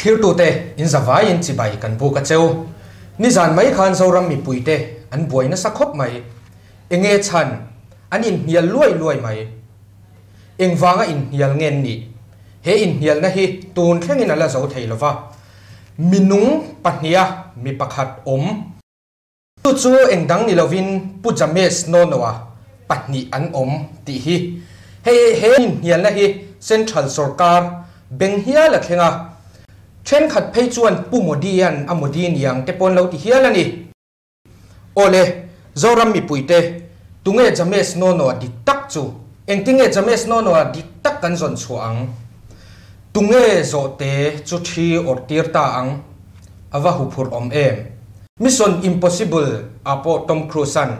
thlir tu te in zawai in chi bai kan bu ka cheu. Ni zan mai khan zo ram mi pui te, an buai na sakhop mai. Enge chan, an in hial luai luai mai. Eng wanga in hial ngen ni. He in hial na hi tun thleng in ala zo thei lova minung pahnia mi pakhat om. Tu chu eng dang ni lovin pu james no nowa pahni an om ti hi. He he in hial na hi central sarkar beng hia la เช่นขัดเพจวนปุ่มดีอันอมดีนอย่างแต่ปนเราที่เฮียลันนี่โอเลเจ้ารำมีปุ่ยเตตุงเอจามสโนโนดิตักจูเอ็งติงเอจามสโนโนดิตักกันส่วนสว่างตุงเอโจเตจุทีอดตีร์ตาอังอาวะหุพูรอมเอมมิส่วนอิมพอสิเบิลอาโปตอมครูซัน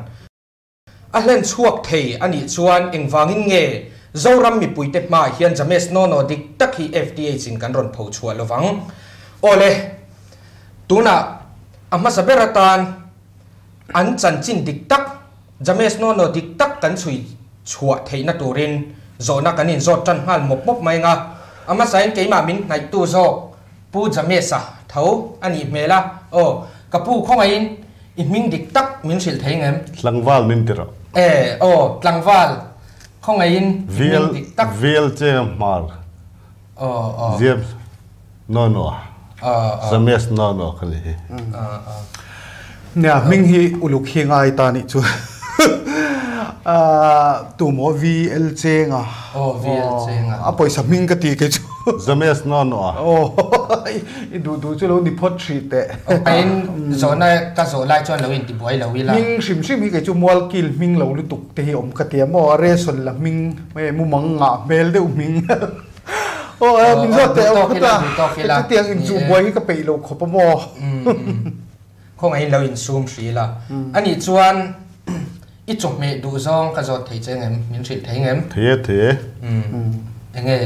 อัลเลนชวกเทอันนี้ชวนเอ็งฟังินเง zoram mi puite ma hian james no no dik tak hi fda chin kan ron pho chua lowang ole tuna amma saberatan an chan chin dik tak james no no dik tak kan chui chua thei na turin zo na kanin zo tan hal mop mop mai nga ama sain ma min nai tu zo pu jamesa tho ani mela o kapu khong in in ming dik tak min sil thei ngem tlangwal min tira e o tlangwal khong in viel viel che mal o o ziep no no a zames no no khali a nè mình hi uluk hi ngai ta ni chu tu mo VL chenga o VL chenga. a poisa ming ka ti ke chu zames no no oh i du du chu lo ni phot tri te pain zo na ka zo lai chuan lo in ti buai lo wi la ming sim sim hi ke chu mual kil ming lo lu tuk te hi om ka te mo re son la ming me mu mang nga mel de ming oh Ờ, min zo te o ta. chu tiang in chu boy ka pe lo kho pa mo khong ai lo in zoom hri la ani chuan i chok me du zong ka zo thei cheng em min thil thei ngem thế thế. Um enge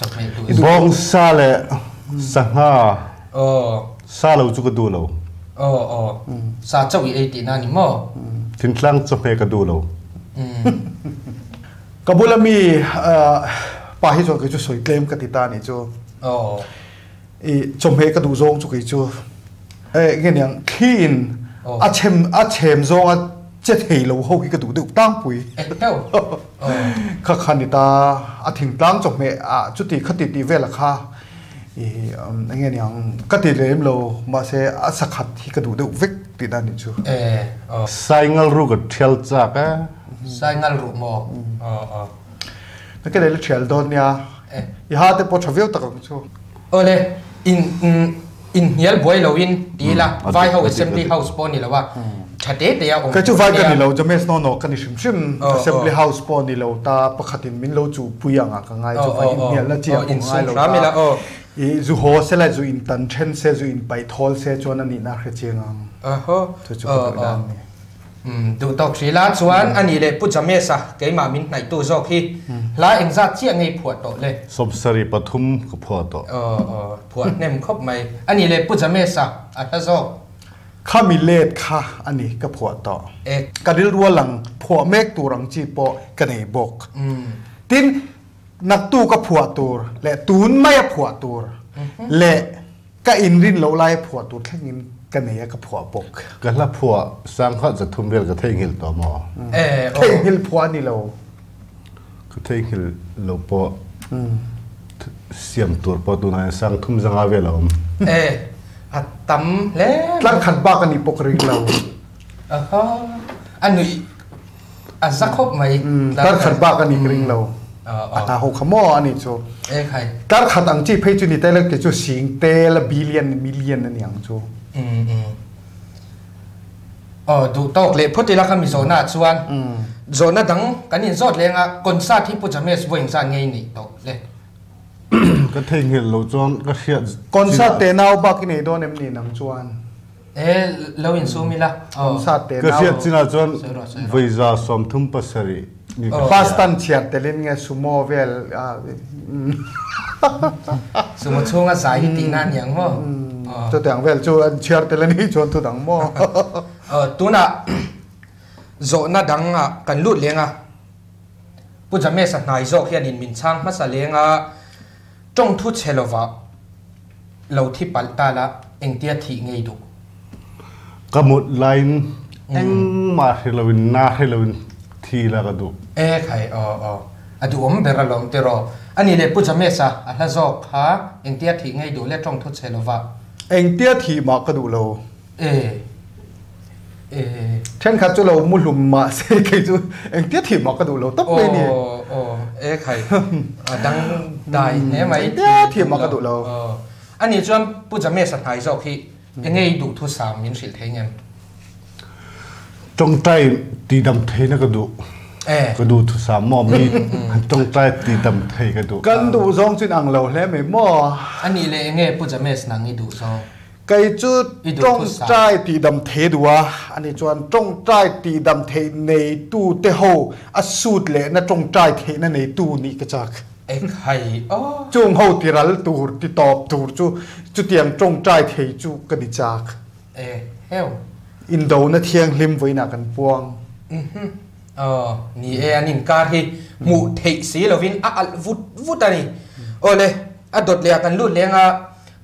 chok me du bong sa le sanga o sa lo chu ka du lo o o sa chau i ei ti na ni mo tin tlang chu me ka du lo um kabulami pa hi zo ke chu soi claim ka ti ta ni chu o i chom he ka du zong chu ki chu e nge nyang khin Oh. a chem a chem zong a che thei lo ho ki ka du de tang pui e teu o kha khan ni ta a thing tlang chom me a chu ti khati ti vela kha i nge nyang ka ti lem lo ma se a sakhat hi ka du de vek ti da ni chu e o sai ngal ru ka thel cha ka sai ngal ru mo o o na ke le chel don nya e i ha te po thaveu ta ka chu ole in in hial boy lo in ti la vai ho assembly house pon ni la wa thate te ya om ka chu vai ka ni lo james no no ka ni shim shim Oh, assembly oh. house po ni lo ta pakhatin min lo chu puyanga ka ngai chu Oh, vai oh, in oh. hial la chi Oh, in ngai sum lo ra mi la, oh. i zu ho se la zu in tan chen se zu in pai thol se chuan ani na khre chenga a ho chu chu Ờ, ka ờ. dan ni um du tok sri la chuan ani le pu jame sa ke ma min nai tu zo khi la eng za chi ngai phuat to le sob sari pathum ka pho to ờ ờ phuat nem khop mai ani le pu jame sa a ta zo ข้ามีเลดค่ะอันนี้ก็ผัวต่อเอกกระดิรัวหลังผัวเมกตัวหลังจีโปกันไหบกทินนักตูก็ผัวตัวและตูนไม่ผัวตัวและก็อินรินเลาไล่ผัวตูแค่นี้กันเนกับผัวบกกันละผัวสร้างข้อจะทุ่มเรียลกับเทิงหิลต่อมอเออเทิงหิลผัวนี่เราก็เทิงหิลเราปอเสียมตัวปอตัวนั้นสร้างทุ่มจังอาเวลอมเออ อัตตำแล้วตั้งขันบ้ากันนี่ปกริงเราอ๋ออันนี้อันสักครบไหมตั้งขันบ้ากันนี่กริงเราอัตาหกขมออันนี้ชัวเอ้ใครตั้ขัดอังจีเพจุนี่แต่ละเกจูสิงเตละบิเลียนมิเลียนนั่นอย่างชัวอืมอืมอ๋อดูตอกเลยพุทธิลักษมีโซนาชวนโซนาดังกันนี่โซดเลยอะคนซาที่พุทธเมสวงซาไงนี่ตอกเลย ngei ni to le ka thei ngil lo chon ka hriat ก่อนซาเตนาวบักนี่โดนเอ็มนี่นังจวน e lo in su mi la ก่อนซาเต ka นาว hriat china chon Sai ro, sai ro. veiza som thum pasari ni ka ปาสตันเชียร์เตลินไงซูโม่เวลอ่า su mo chunga sai hi ti nan yang mo ตัวแต่งเวลจวนเชียร์เตลินนี่จวนตัวดังโม่ ờ tu na zo na dang a kan lut lenga pu jame sa nai zo khian in min chang ma sa lenga จงทุเชลวะเราที่ปัลตาละเองเตียทีไงดูกมุดไลน์เองมาเฮลวินนาเฮลวินทีละก็ดูเอ๊ใครอ๋ออ๋ออดูอมเบรลอมเตรออันนี้เลยพูดจะเมษาอัลลาจอกฮะเองเตียทีไงดูและจงทุเชลวะเองเตียทีมากระดูเราเอ๊ thiên khát cho lâu mua lùm mà sẽ cái chú anh tia thì mà cái đủ lâu tấp o lên nè o e khai dang dai ne mai tia thi ma ka du lo. Ani chuan pu jame sa thai zo khi. Ngei du thu sam min sil thei ngen trong tay ti dam na ka du e ka du thu sa mo mi. Trong tay ti dam the ka du cần đủ dòng trên ăn lâu lẽ mấy mò ก่จุดจ้องใจตีดำเทดัวอันนี้จวนจ้องใจตีดำเทในตู้เตโฮอสูดเลยนะจ้องใจเทนั่ในตู้นี่กระจักเอ้ไข่จงเฮาติรัลตูรติตอบตูรจูจุเตียงจ้องใจเทจูกระดิจักเอ้เฮวอินโดนะเทียงลิมไว้นักกันปวงอือฮึเออนี่เออันนี้การที่หมู่เทสีเราวินอัลวุดวุดานี่โอ้เลยอดดเลียกันลุ่นเลี้ยงอะ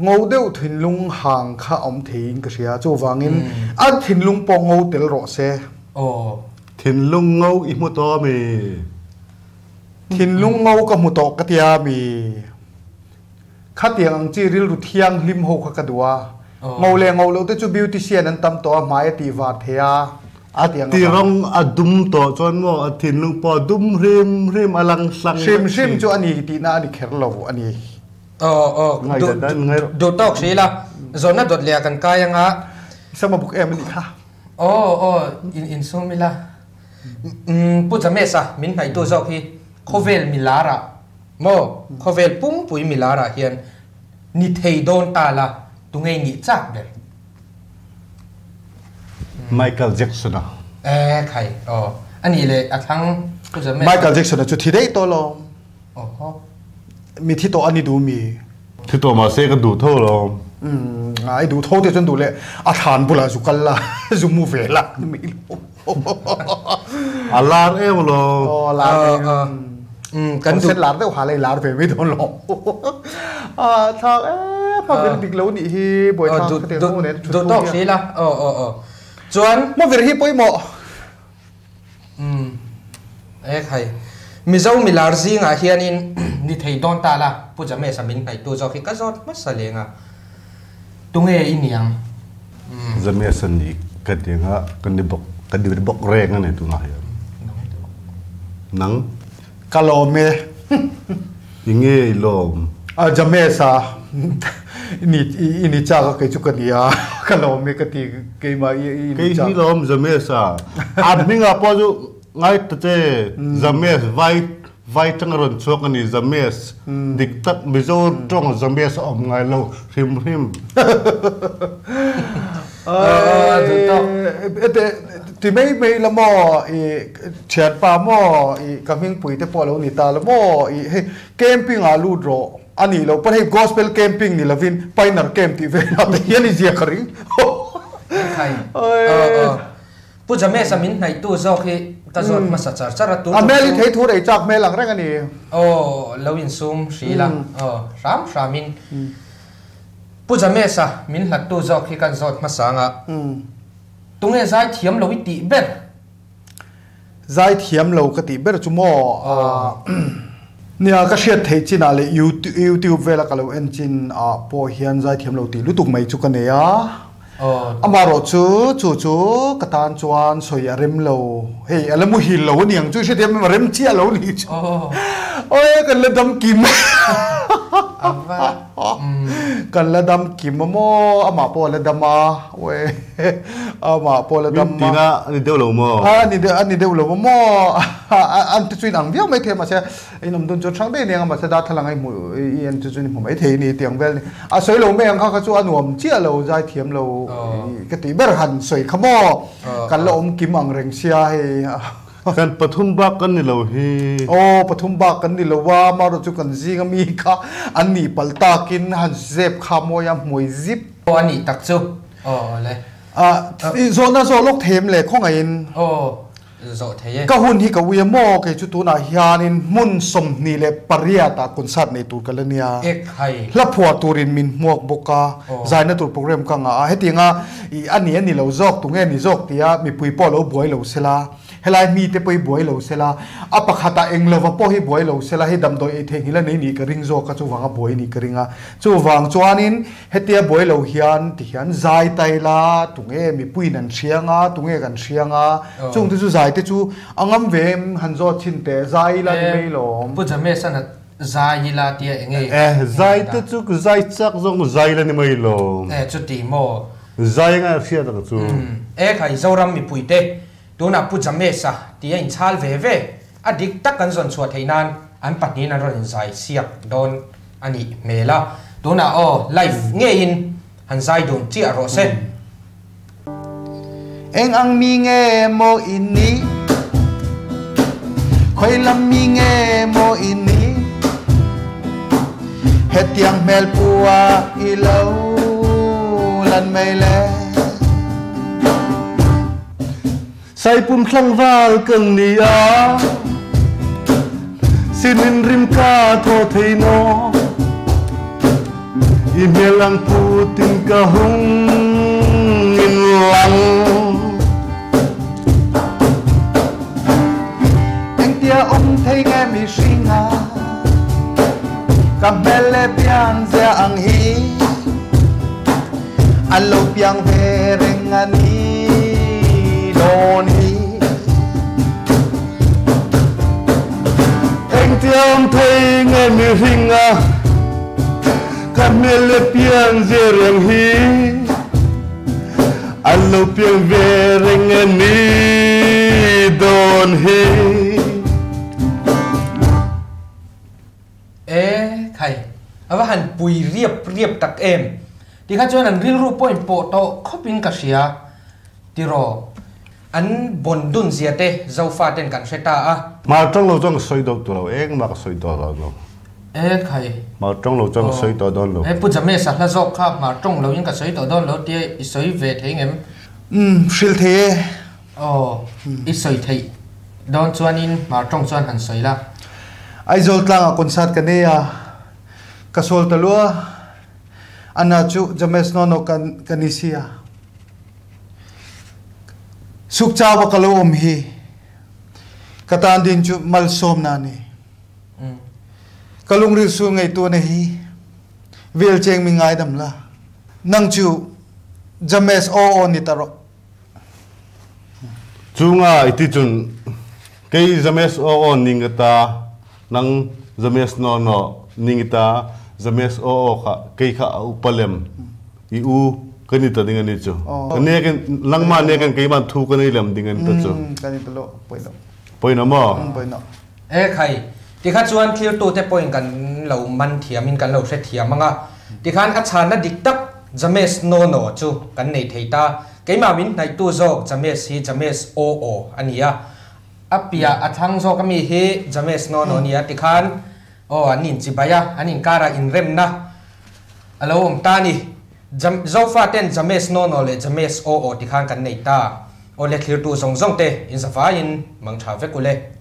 ngầu đều thìn lung hàng khá ông thìn cái gì à chú vàng in ăn thìn lung po ngầu tel rõ xe ồ thin lung ngô i mu to mi thìn lung ngầu cái một tổ cái tia mi khát tiếng ăn chỉ ril rụt thiang lim hồ khá cái đùa Ồ. ngầu lệ ngầu lâu tới chú beautician anh tâm tổ mai tì vạt thế à à tiếng ti rong a dum to chon mo a thin lung po dum rim rim alang sang sim sim chú anh ấy tì na anh ấy khéo lâu anh ấy ờ ờ Ngay du giờ đến ngay rồi. du tok si la zona dot le kan kaya nga sao mà bục em anh ha Oh, oh, in in so mila. Mm, pu jame sa min nai tu zok hi khovel milara. Mo, khovel pum pui milara hian ni thei don ta la tu ngei ni chak de. Michael Jackson à Eh khai. Oh, ani le athang pu jame. Michael Jackson là chú thi đấy to lo Oh, oh. mi thi to ấy đủ mi thì tổ mà xe cái đủ thô rồi Mm, ai du à thàn bù là dù cân là dù mua về là mỹ à lan em rồi Ồ là Ờ, cái- ờ. Mm, cần kan du du lát về mấy thôn lọ à thằng ấy mà Ờ. về việc lâu đi buổi Ờ, thằng du cái tiếng du ngôn này du tok si la. Oh, oh, oh. Chuan mà về hi bôi mọ Mm. Eh khai. Mi zo mi lar zi nga hian in ni thei don ta la pu jame sa min nai tu zok hi ka zot ma sa le nga. Tu nge in yang. mẹ sân đi cái tiếng á cái đi bọc cái đi bọc rèn này tụi này nắng. Cả lò mẹ. Ý nghe lồm à jam mẹ sa ini ini cha chút cái gì à. Cả lò mẹ cái tí cái mà ini cha. gì lồm giờ mẹ sa à mình à bao nhiêu ngay từ thế giờ mẹ vai vai trong chuột cái này giờ mẹ địch tất bây giờ trong giờ mẹ sa om ngay lâu rim rim Ờ, thì mấy mấy là mò chẹt pa mò cảm hình bụi thế bỏ lâu nị ta là mò camping à lu ro anh ấy lâu bắt hay gospel camping nị là vin pioneer camp thì về là thì hiện gì cái ring khai. Ôi. Ờ ờ. Pu jame sa min nai tu zok hi ka zot ma sa char char tu. à mẹ đi thấy thu đấy chắc mẹ lặng anh ấy Oh, lo in sum si la. Mm. Oh, ram ramin. Pu jame sa min lat tu zok hi kan zot ma sa nga. Tu nge zai thiam lo i ti ber. zai thiam lo cái tí bây giờ chúng mò nia cái shit thấy nào lệ YouTube YouTube về là cái lâu engine à po hiền zai thiam lo tí lúc tục mấy chút cái này à Oh, amaro chu chu chu katan chuan soi a rem lo hey ala mu hi lo niang chu she dem rem chi lo ni chu oh. oi kan le dam kim ava. Kan la dam kim mo ama po la dam a. We ama po la dam min tina ni deu lo mo. A ni de ani de lo mo. An tu chuin ang viau mai the ma se. In om dun chu chang de ne ma se da thalang ai mu i an tu chuin mo mai the ni tiang vel ni. A soi lo me ang kha kha chu anuam chia lo zai thiam lo. Ka ti ber han soi khamo kan lo om kim ang reng sia he กันปทุมบักกันนี่เราฮีโอ้ปฐุมบากันนี่ละว่ามาเราจุกันซีก็มีค่ะอันนี้ปัลตากินหันเซฟขโมยมมวยซิป o ani tak chu o le อ่าโซนนั้นโซลกเทมเลยของไอ้ o zo theye ก็หุ่นที่กับวิโมเกจุตุนาฮิานินมุนสมนี่เลยปริยาตาคนสัตว์ในตูกันเลยเนี่ย ek hai ละพัวตูรินมินมวกบกาอ๋อใจนั่นตัวโปรแกรมกังอะเฮติงอะอีอันนี้อันนี้เราจอกตรงนี้นี่จอกที่อะมีปุยป้อเราบวยเราเสลา helai mi te poi boi lo sela apakhata englova po hi boi lo sela hi damdo e theng hila nei ni ka ring zo ka chu wanga boi ni ka ringa chu wang chuanin hetia boi lo hian ti hian zai tai la tunge mi pui nan thianga tunge kan thianga oh. chung tu chu zai te chu angam vem hanzo chin te zai la ni eh, mei lom pu jame san zai la tia enge eh e zai te chu zai chak zong zai la ni mei lom eh chu ti mo. Zai nga phia ta chu. E khai zoram mi pui te ek hai zoram mi puite tuna pu jame sa, tia in chal ve ve. Adik tak kan zon chua theinan an patni na ron zai siak don ani mela tuna o, life nge in. Han zai don chi aro se. Hmm. Eng ang mi nghe mo ini Khoi lam mi nghe mo ini Het yang mel pua ilau lan mei le. sai pum thlang val kang ni a sinin rim ka tho thei no i melang putin ka hung in lang anh tia ông thấy nghe mi sinh à cà mê pian ra ang hi alo piang về reng anh hi ông thấy nghe mi hình à Cảm mê lê pian dê riêng hi Anh lâu pian về rình anh ni đồn hi e khai ava han pui riep riep tak em. Ti kha chuan an ril ru point po to khopin ka sia ti ro an bon dun zia te zo fa ten kan seta a. Mà trong lâu trong xoay đầu tù lâu Em mà xoay đầu lâu lâu e khai Mà trong lâu trong xoay đầu đầu lâu e pu jame sa la zo kha ma tong lo yin ka soi to don lo ti i soi ve thei ngem. Um, shil thế o i soi thei don chuan in ma tong chuan han soi la. Ai zol tlang a concert ka ne a. Ka sol ta lua. Ana chu james no no kan kanisia suk cha wa kalo om hi. Katan din chu mal som na ni Mm. kalung ril su ngai tu na hi. Vel cheng mi ngai dam la nang chu james o o ni taro. Chú nga iti chun Kay zames o o ningata Nang zames no no Ningita Zames o o ka Kay ka upalem Iu Kanita dengan ni chu Oh. Kani kan Lang ma ne kan kay man thu kanay lam dengan ta chu kan ni talo poi no Poi na mo poi no e khai ti kha chuan clear tu te point kan lo man thiamin kan lo hre thiam anga ti khan a chana dik tak james no no chu kan nei theita keima min nai tu zo james hi james o o ania apia athang zo kami hi james no no nia ti khan o anin chibaya anin kara in rem na alo om ta ni jam zo fa ten james no no le james o o ti khang kan nei ta. O le clear tu zong zong te, in zafa in, mang tha ve kule